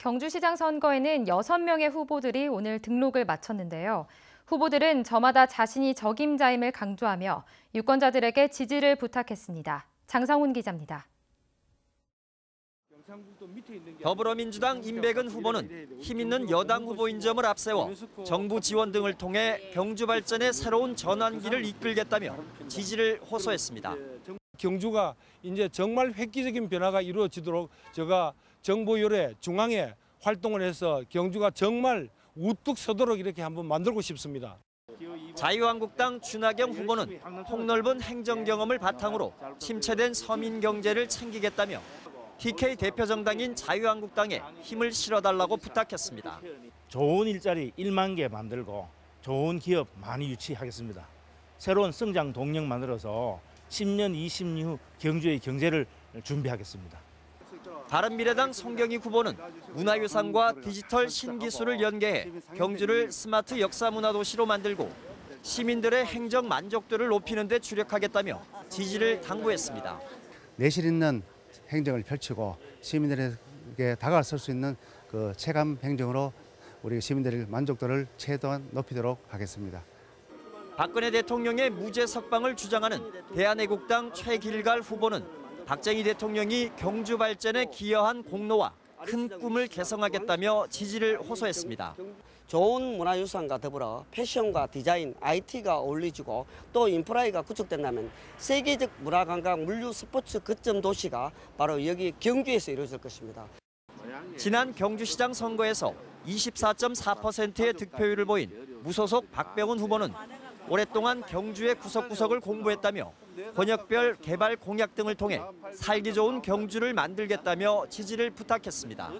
경주시장 선거에는 6명의 후보들이 오늘 등록을 마쳤는데요. 후보들은 저마다 자신이 적임자임을 강조하며 유권자들에게 지지를 부탁했습니다. 장상훈 기자입니다. 더불어민주당 임백은 후보는 힘 있는 여당 후보인 점을 앞세워 정부 지원 등을 통해 경주 발전의 새로운 전환기를 이끌겠다며 지지를 호소했습니다. 경주가 이제 정말 획기적인 변화가 이루어지도록 제가 정부 요래 중앙에 활동을 해서 경주가 정말 우뚝 서도록 이렇게 한번 만들고 싶습니다. 자유한국당 준하경 후보는 폭넓은 행정 경험을 바탕으로 침체된 서민 경제를 챙기겠다며 TK 대표 정당인 자유한국당에 힘을 실어달라고 부탁했습니다. 좋은 일자리 1만 개 만들고 좋은 기업 많이 유치하겠습니다. 새로운 성장 동력 만들어서 10년, 20년 후 경주의 경제를 준비하겠습니다. 바른미래당 송경희 후보는 문화유산과 디지털 신기술을 연계해 경주를 스마트 역사문화도시로 만들고 시민들의 행정 만족도를 높이는 데 주력하겠다며 지지를 당부했습니다. 내실 있는 행정을 펼치고 시민들에게 다가설 수 있는 그 체감 행정으로 우리 시민들의 만족도를 최대한 높이도록 하겠습니다. 박근혜 대통령의 무죄 석방을 주장하는 대한애국당 최길갈 후보는 박정희 대통령이 경주 발전에 기여한 공로와 큰 꿈을 개성하겠다며 지지를 호소했습니다. 좋은 문화유산과 더불어 패션과 디자인, IT가 어울리지고 또 인프라가 구축된다면 세계적 문화관광 물류 스포츠 거점 도시가 바로 여기 경주에서 이루어질 것입니다. 지난 경주시장 선거에서 24.4%의 득표율을 보인 무소속 박병훈 후보는 오랫동안 경주의 구석구석을 공부했다며 권역별 개발 공약 등을 통해 살기 좋은 경주를 만들겠다며 지지를 부탁했습니다.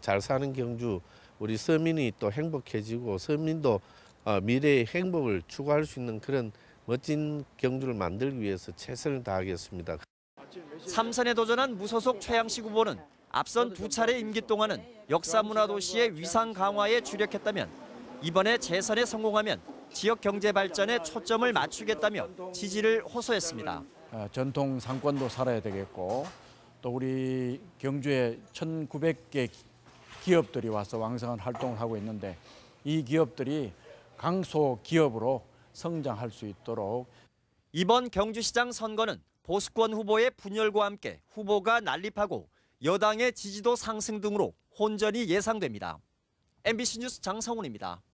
잘 사는 경주 우리 서민이 또 행복해지고 서민도 어, 미래의 행복을 추구할 수 있는 그런 멋진 경주를 만들기 위해서 최선을 다하겠습니다. 삼선에 도전한 무소속 최양식 후보는 앞선 두 차례 임기 동안은 역사문화도시의 위상 강화에 주력했다면 이번에 재선에 성공하면 지역 경제 발전에 초점을 맞추겠다며 지지를 호소했습니다. 어, 전통 상권도 살아야 되겠고 또 우리 경주에 1,900개 기업들이 와서 왕성한 활동을 하고 있는데 이 기업들이 강소 기업으로 성장할 수 있도록 이번 경주시장 선거는 보수권 후보의 분열과 함께 후보가 난립하고 여당의 지지도 상승 등으로 혼전이 예상됩니다. MBC 뉴스 장성훈입니다.